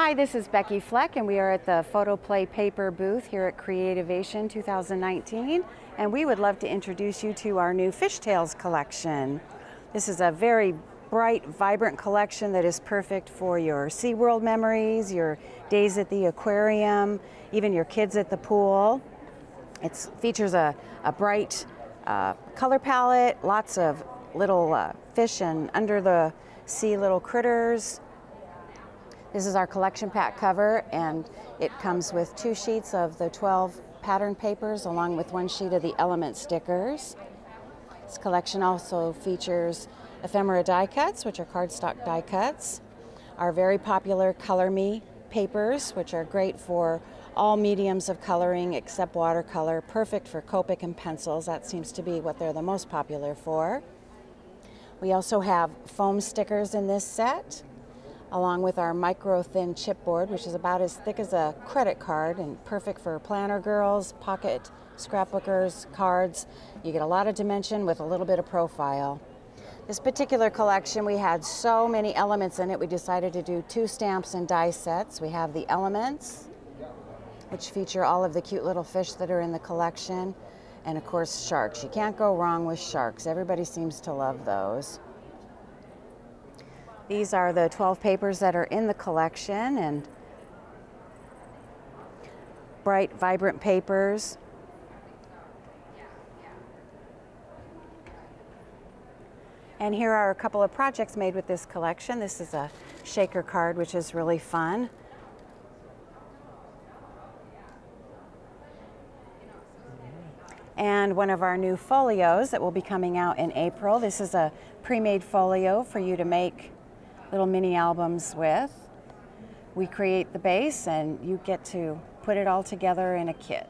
Hi, this is Becky Fleck, and we are at the Photoplay Paper booth here at Creativation 2019. And we would love to introduce you to our new Fish Tales collection. This is a very bright, vibrant collection that is perfect for your SeaWorld memories, your days at the aquarium, even your kids at the pool. It features a, a bright uh, color palette, lots of little uh, fish and under the sea little critters, this is our collection pack cover and it comes with two sheets of the 12 pattern papers along with one sheet of the element stickers. This collection also features ephemera die cuts, which are cardstock die cuts, our very popular Color Me papers, which are great for all mediums of coloring except watercolor, perfect for Copic and pencils. That seems to be what they're the most popular for. We also have foam stickers in this set along with our micro thin chipboard, which is about as thick as a credit card and perfect for planner girls, pocket scrapbookers, cards. You get a lot of dimension with a little bit of profile. This particular collection, we had so many elements in it, we decided to do two stamps and die sets. We have the elements, which feature all of the cute little fish that are in the collection, and of course sharks. You can't go wrong with sharks. Everybody seems to love those. These are the 12 papers that are in the collection and bright, vibrant papers. And here are a couple of projects made with this collection. This is a shaker card, which is really fun. and one of our new folios that will be coming out in April. This is a pre-made folio for you to make little mini albums with. We create the base and you get to put it all together in a kit.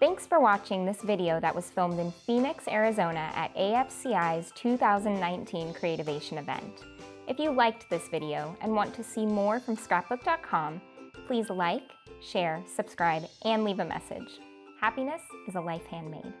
Thanks for watching this video that was filmed in Phoenix, Arizona at AFCI's 2019 Creativation event. If you liked this video and want to see more from scrapbook.com, please like, share, subscribe, and leave a message. Happiness is a life handmade.